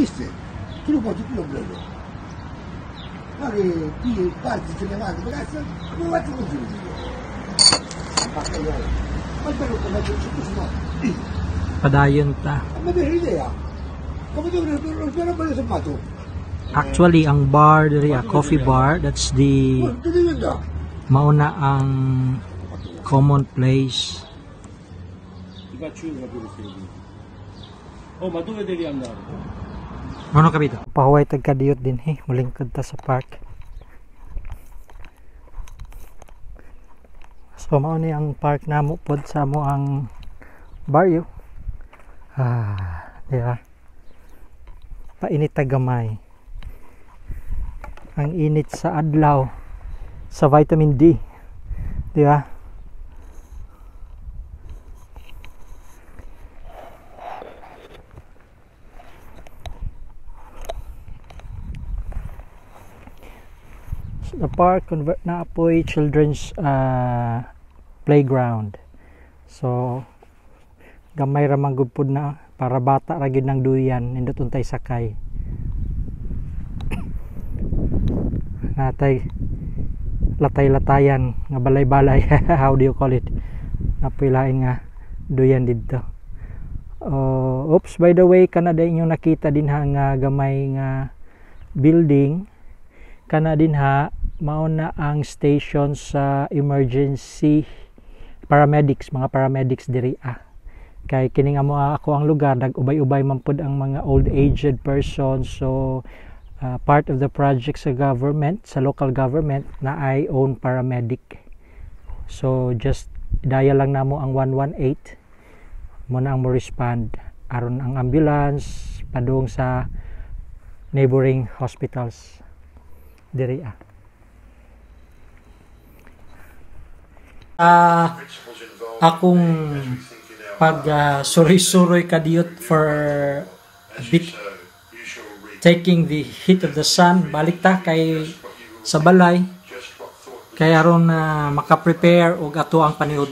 Viste? Tu non posso più lo blocco. Ma che qui parti se ne vanno, ragazzi, come faccio così? Ma che io? Ma bello come faccio così, no? Padayon ta. Ma mi idea. Come devo non spero bene se fatto. Actually, ang bar diri, a coffee bar, that's the mauna ang common place. Ti capire queste cose. Oh, ma dove devi andare? Ano kapito? Pahuway tagkadiyot din eh. Mulingkod ta sa park. So mao ni ang park namo pod sa mo ang baryo. Ah, di ba? Painit ta gamay. Ang init sa adlaw sa vitamin D. Di ba? The park convert na apoy children's uh, playground. So gamay ra man gud na para bata ra gyud ng duyan nindot untay sakay. Natay latay-latayan nga balay-balay how do you call it? Apoy lain nga duyan didto. Uh, oops by the way kanada inyong nakita din ha nga gamay nga building. Kana din ha mao na ang station sa emergency paramedics mga paramedics diri ah. Kay kining amo ako ang lugar nag-ubay-ubay man pud ang mga old aged persons. So uh, part of the project sa government sa local government na I own paramedic. So just dial lang namo ang 118 mo na ang mo respond. Aron ang ambulance padung sa neighboring hospitals. Diri ah Ah, akong pag uh, suroy-suroy kadiyot for bit taking the heat of the sun balik ta kay sa balay. Kay aron na maka-prepare og ato ang paniud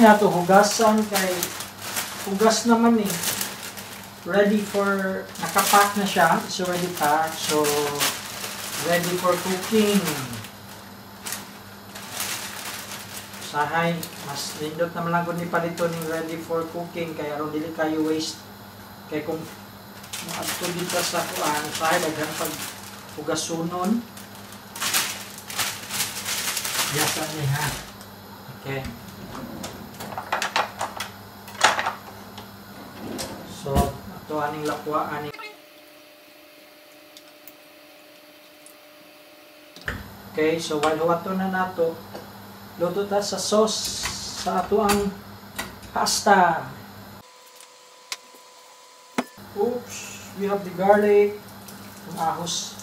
ni nato hugasan kay hugas naman eh. Ready for nakapack na siya. It's already packed. So ready for cooking. Sahay, mas lindot naman lang ni palito ni ready for cooking kaya aron dili kayo waste. Kay kung maadto dito sa kuan, sahay daghan pag hugasunon. Yasa ni ha. Okay. So, ato aning lakwa aning Okay, so while huwato na nato, luto ta sa sauce sa ato ang pasta. Oops, we have the garlic, ang ahos.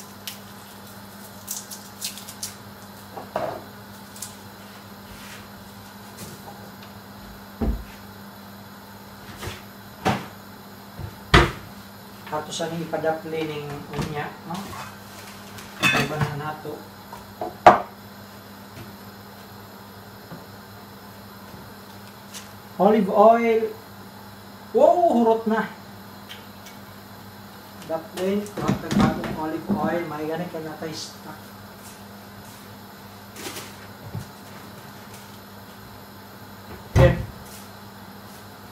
Ato sa ning ipadapli ning unya, no? Iba na nato. Olive oil. Wow, hurot na. Dapli, magtagbatong olive oil. May ganit ka natay stock.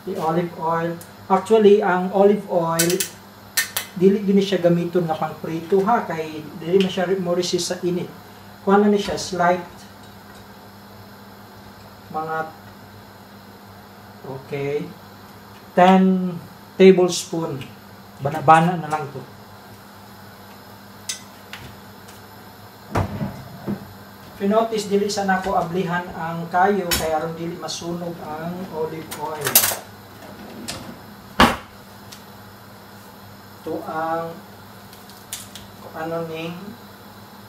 The olive oil. Actually, ang olive oil, dili gini siya gamiton nga pang prito ha? Kay dili man siya mo resist sa init. Kuha na ni siya slight. Mga okay. 10 tablespoon. Banabana na lang to. Pinotis dili sa nako ablihan ang kayo kaya aron dili masunog ang olive oil. Ito ang ano ning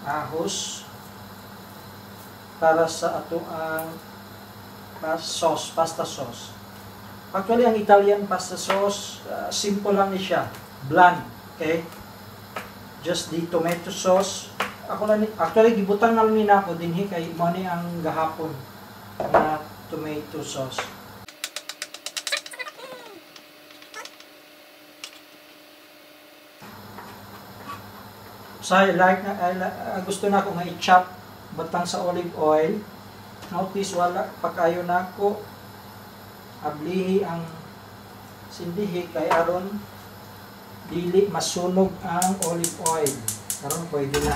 ahos para sa ato ang sauce, pasta sauce. Actually, ang Italian pasta sauce, uh, simple lang siya. Bland. Okay? Just the tomato sauce. Ako na actually, gibutang na lang ni nako din kay mo ang gahapon na tomato sauce. So, like na, ah, gusto na ako nga i-chop batang sa olive oil. Notice wala pa kayo nako ablihi ang sindihi kay aron dili masunog ang olive oil. Karon pwede na.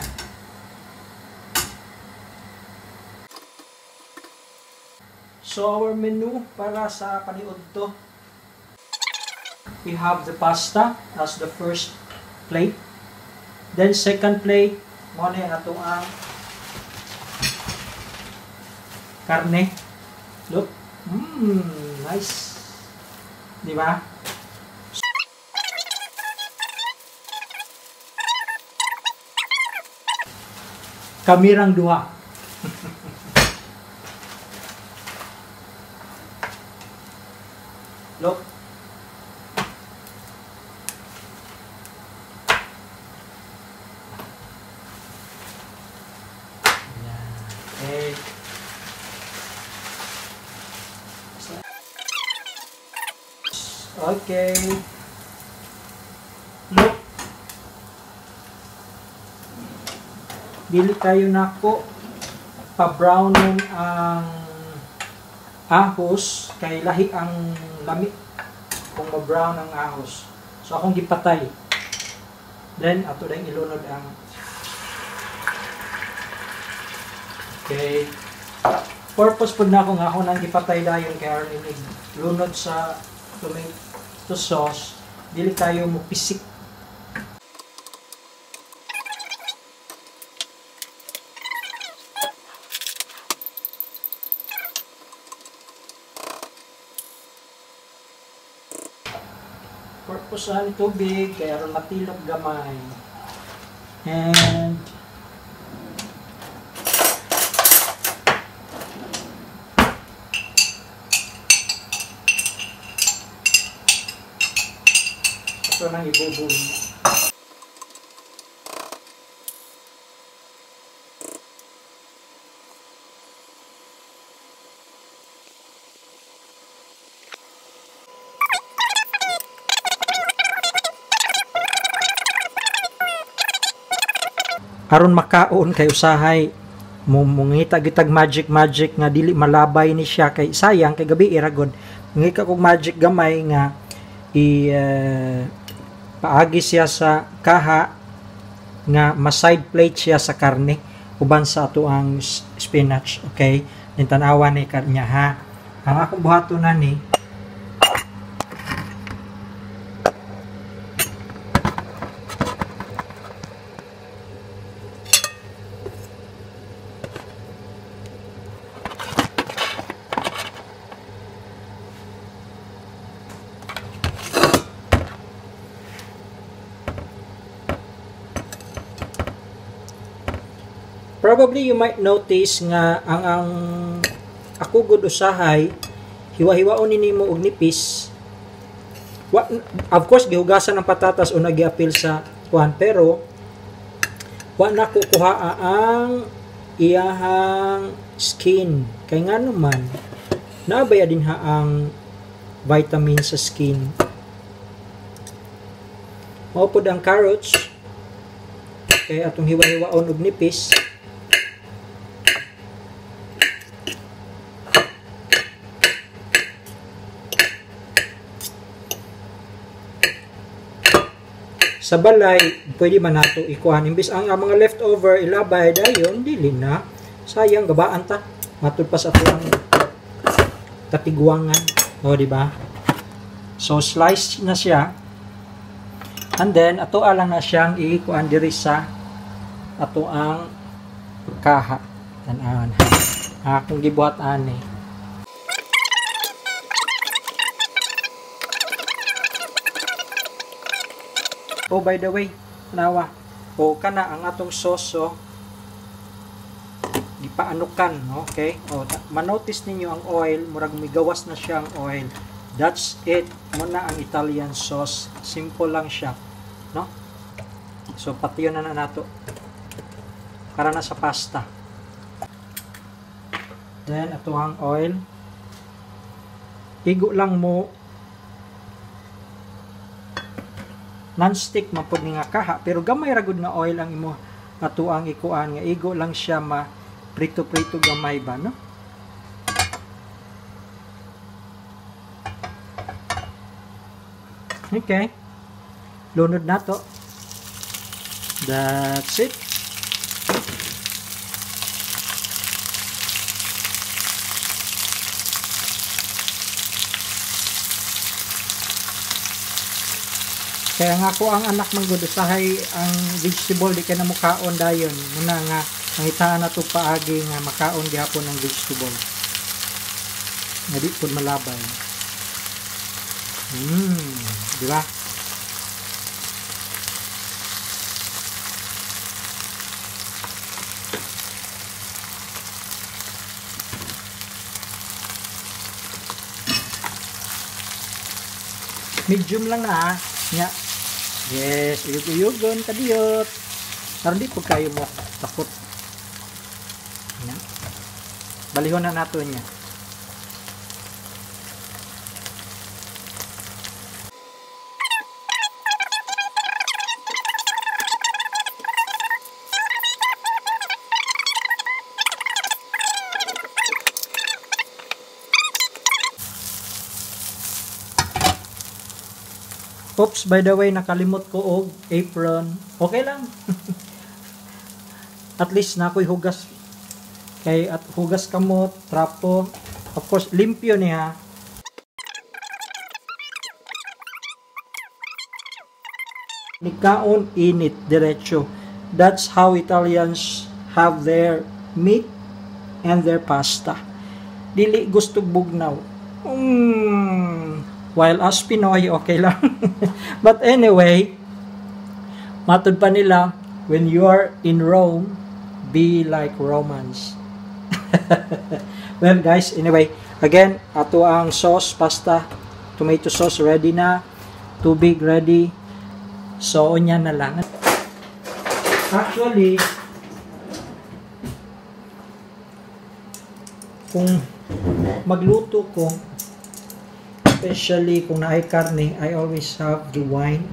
So our menu para sa paniud to. We have the pasta as the first plate. Then second plate, mo na ato ang karne. Look. Mmm, nice. Di ba? Kamirang duha. Look. Yan. Okay. Okay. Look. Dili tayo nako pa-brownin ang ahos kay lahi ang lami kung ma-brown ang ahos. So akong gipatay. Then ato dang ilunod ang Okay. Purpose pud na ako nga ako nang gipatay dayon kay aron lunod sa tomato sauce dili tayo mo pisik purpose ani tubig kaya aron matilok gamay. And ito nang ibubuhin aron makaon kay usahay. Mo mungita gitag magic magic nga dili malabay ni siya kay sayang kay gabi iragod ngika kog magic gamay nga i uh, paagi siya sa kaha nga ma-side plate siya sa karne uban sa ato ang spinach okay? Nin tanawa ni kanya ha? Ang akong buhaton na ni Probably you might notice nga ang ang ako gud usahay hiwa-hiwaon ni nimo og nipis. Wa, of course gihugasan ang patatas o nagiapil sa kuan pero wa na kukuha ang iyahang skin kay nga naman nabaya din ha ang vitamin sa skin. Mao ang carrots kay atong hiwa-hiwaon og nipis sa balay pwede man nato ikuhan. Imbis ang, ang mga leftover ilabay dayon dili na. Sayang gabaan ta. Matud pa sa atong katigwangan o di ba? So slice na siya. And then ato alang na siyang ikuan diri sa ato ang kaha. Tanawan. Akong gibuhat ani. Oh, by the way, nawa. O kana ang atong sauce so gipaanukan, okay? O ta- manotice ninyo ang oil, murag migawas na siya ang oil. That's it. Muna ang Italian sauce. Simple lang siya, no? So patiyon na na nato. Para na sa pasta. Then ato ang oil. Igo lang mo non-stick man nga kaha pero gamay ra gud nga oil ang imo ato ang ikuan nga igo lang siya ma prito-prito gamay ba no Okay. Lunod na to. That's it. Kaya nga ko ang anak man gud usahay ang vegetable di kay na mukaon dayon muna nga mangitaan na to paagi nga makaon gyapon ang vegetable. Nga di pud malabay. Mm, di ba? Medium lang na ah. Nya. Yes, uyog-uyogon kadiyot. Pero di po kayo mo takot. Nya. Balihon na nato niya. Oops, by the way, nakalimot ko og apron. Okay lang. at least na ako'y hugas. Kay at hugas kamot, trapo. Of course, limpyo niya. Nikaon init diretso. That's how Italians have their meat and their pasta. Dili gusto bugnaw. Mm, while as Pinoy, okay lang. But anyway, matod pa nila, when you are in Rome, be like Romans. well guys, anyway, again, ato ang sauce, pasta, tomato sauce ready na, tubig ready, so onya na lang. Actually, kung magluto ko, especially kung naay karne, I always have the wine.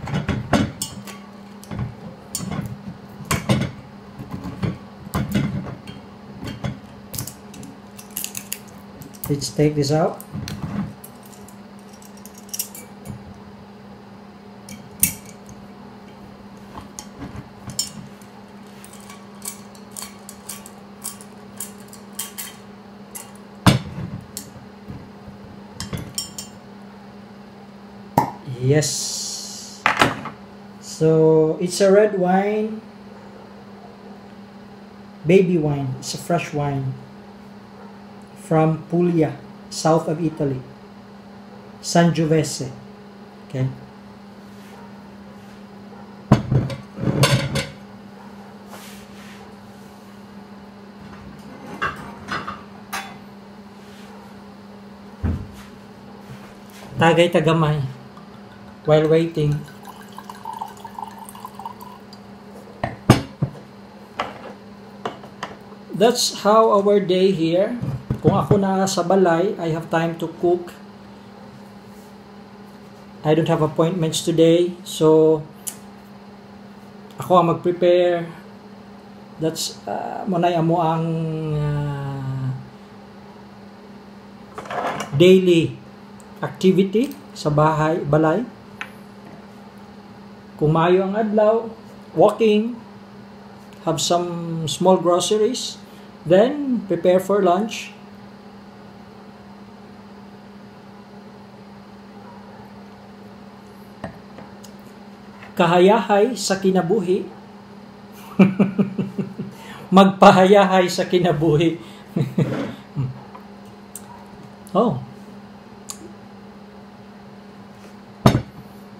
Let's take this out. It's a red wine, baby wine. It's a fresh wine from Puglia, south of Italy. Sangiovese. Okay. Tagay tagamay while waiting. That's how our day here. Kung ako na sa balay, I have time to cook. I don't have appointments today, so ako ang mag-prepare. That's uh, munay amo ang uh, daily activity sa bahay, balay. Kung maayo ang adlaw, walking, have some small groceries, then prepare for lunch. Kahayahay sa kinabuhi. magpahayahay sa kinabuhi. oh.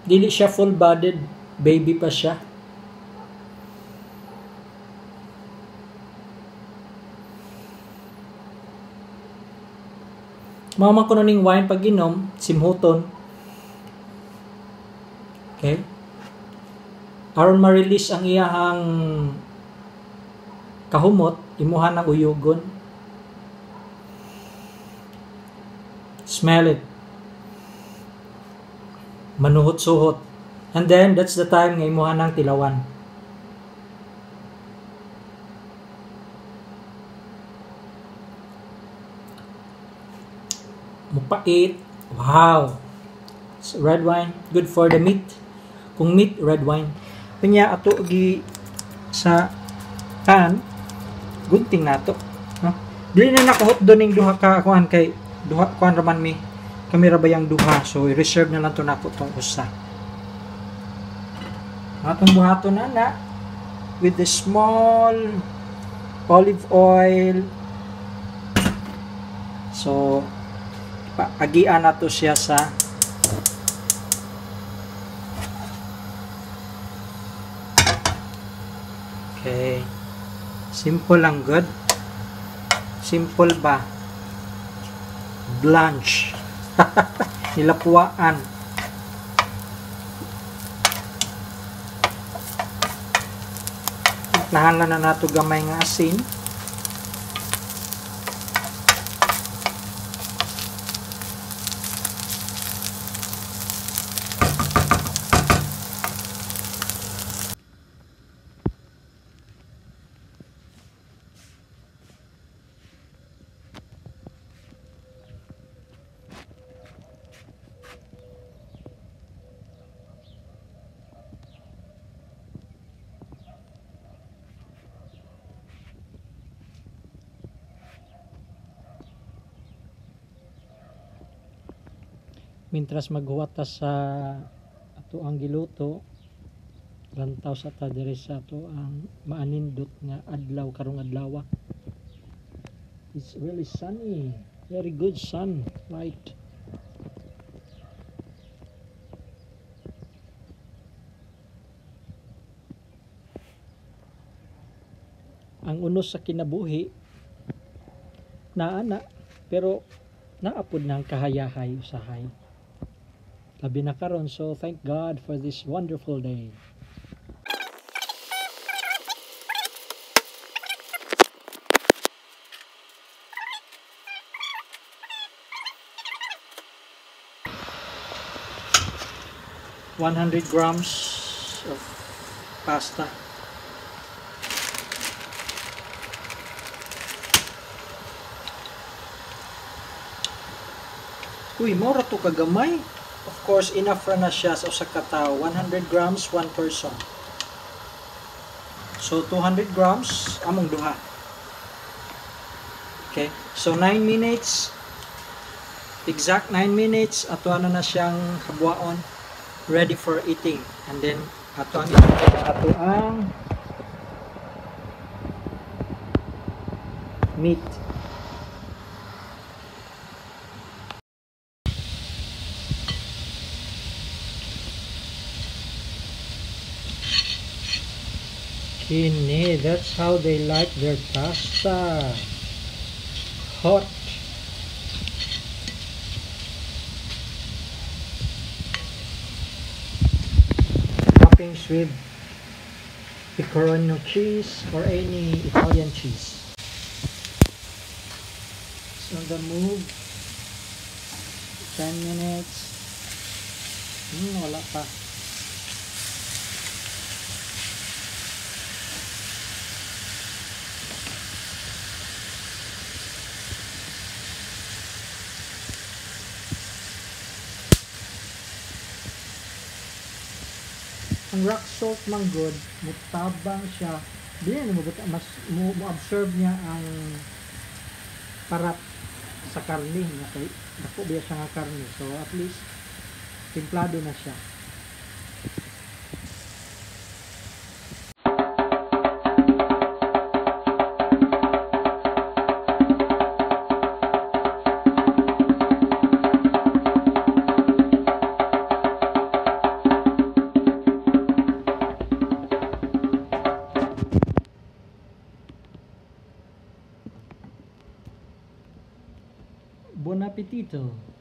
Dili siya full-bodied, baby pa siya. Mama ko ning wine pag inom, simhuton. Okay? aron ma-release ang iyahang kahumot, imuhan ng uyugon. Smell it. Manuhot-suhot. And then, that's the time nga imuhan ng tilawan. Mupait. Wow. So, red wine, good for the meat. Kung meat, red wine. Pinya ato gi sa kan gunting nato. No? Dili na nakahot do ning duha ka kuan kay duha kuan raman mi kamera bayang duha so i-reserve na lang to nako tong usa. Atong buhaton na na with the small olive oil. So paagian nato siya sa Okay. Simple lang good. Simple ba? Blanche. Nilapuan. Nahala na nato gamay nga asin. Mintras maghuwata sa ato ang giluto lantaw sa ta diri sa ato ang maanindot nga adlaw karong adlaw. It's really sunny. Very good sun light. Ang unos sa kinabuhi naana pero naapod na ang kahayahay usahay. Labi na karon so thank God for this wonderful day. One hundred grams of pasta. Uy, mora to kagamay. Course, enough ra na siya sa usa ka tawo. 100 grams, one person. So, 200 grams, among duha. Okay. So, 9 minutes. Exact 9 minutes. Ato ano na siyang habuaon. Ready for eating. And then, ato ang ato ang meat. Kini, that's how they like their pasta. Hot. Toppings with pecorino cheese or any Italian cheese. It's on the move. 10 minutes. Hmm, wala pa. Ang rock salt man good mutabang siya. Dili mo mas mo, mo observe niya ang parat sa karne. Nga kay dako biya siya nga karne. So at least timplado na siya Buen apetito.